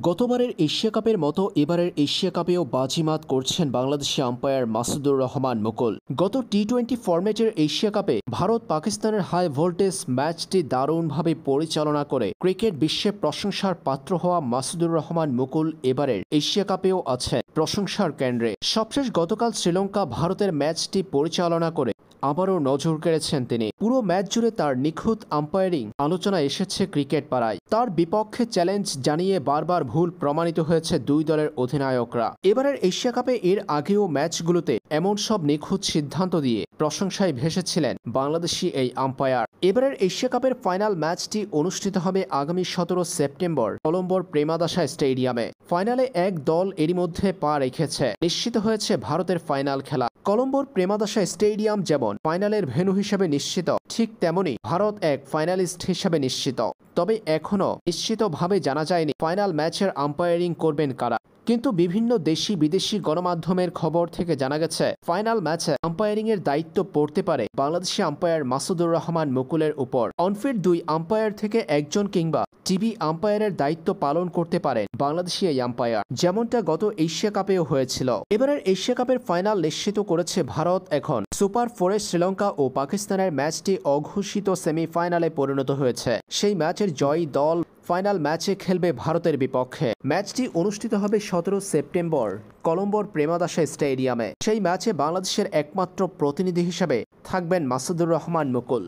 গতবারের এশিয়া কাপের মতো এবারের এশিয়া কাপেও বাজিমাত করছেন বাংলাদেশি আম্পায়ার মাসুদুর রহমান মুকুল। গত টি টোয়েন্টি ফরম্যাটের এশিয়া কাপে ভারত পাকিস্তানের হাই ভোল্টেজ ম্যাচটি দারুণভাবে পরিচালনা করে। ক্রিকেট বিশ্বে প্রশংসার পাত্র হওয়া মাসুদুর রহমান মুকুল এবারের এশিয়া কাপেও আছে প্রশংসার কেন্দ্রে। সবশেষ গতকাল শ্রীলঙ্কা ভারতের ম্যাচটি পরিচালনা করে। আবারও নজর কেড়েছেন তিনি। পুরো ম্যাচ জুড়ে তার নিখুঁত আম্পায়ারিং আলোচনা এসেছে ক্রিকেট পাড়ায়। তার বিপক্ষে চ্যালেঞ্জ জানিয়ে বারবার ভুল প্রমাণিত হয়েছে দুই দলের অধিনায়করা। এবারের এশিয়া কাপে এর আগেও ম্যাচগুলোতে এমন সব নিখুঁত সিদ্ধান্ত দিয়ে প্রশংসায় ভেসেছিলেন বাংলাদেশি এই আম্পায়ার এবারের এশিয়া কাপের ফাইনাল ম্যাচটি অনুষ্ঠিত হবে আগামী সতেরো সেপ্টেম্বর কলম্বোর প্রেমাদাসা স্টেডিয়ামে। ফাইনালে এক দল এরই মধ্যে পা রেখেছে। নিশ্চিত হয়েছে ভারতের ফাইনাল খেলা। কলম্বোর প্রেমাদাসা স্টেডিয়াম যেমন ফাইনালের ভেন্যু হিসেবে নিশ্চিত, ঠিক তেমনি ভারত এক ফাইনালিস্ট হিসেবে নিশ্চিত। তবে এখনও নিশ্চিতভাবে জানা যায়নি ফাইনাল ম্যাচের আম্পায়ারিং করবেন কারা। কিন্তু বিভিন্ন দেশি বিদেশি গণমাধ্যমের খবর থেকে জানা গেছে, ফাইনাল ম্যাচে আম্পায়ারিং এর দায়িত্ব পড়তে পারে বাংলাদেশি আম্পায়ার মাসুদুর রহমান মুকুলের উপর। অনফিট দুই আম্পায়ার থেকে একজন কিংবা টিভি আম্পায়ারের দায়িত্ব পালন করতে পারেন বাংলাদেশি এই আম্পায়ার, যেমনটা গত এশিয়া কাপেও হয়েছিল। এবারের এশিয়া কাপের ফাইনাল নিশ্চিত করেছে ভারত এখন। সুপার ফোরে শ্রীলঙ্কা ও পাকিস্তানের ম্যাচটি অঘোষিত সেমিফাইনালে পরিণত হয়েছে। সেই ম্যাচের জয়ী দল ফাইনাল ম্যাচে খেলবে ভারতের বিপক্ষে। ম্যাচটি অনুষ্ঠিত হবে সতেরো সেপ্টেম্বর, কলম্বোর প্রেমাদাসা স্টেডিয়ামে। সেই ম্যাচে বাংলাদেশের একমাত্র প্রতিনিধি হিসেবে থাকবেন মাসুদুর রহমান মুকুল।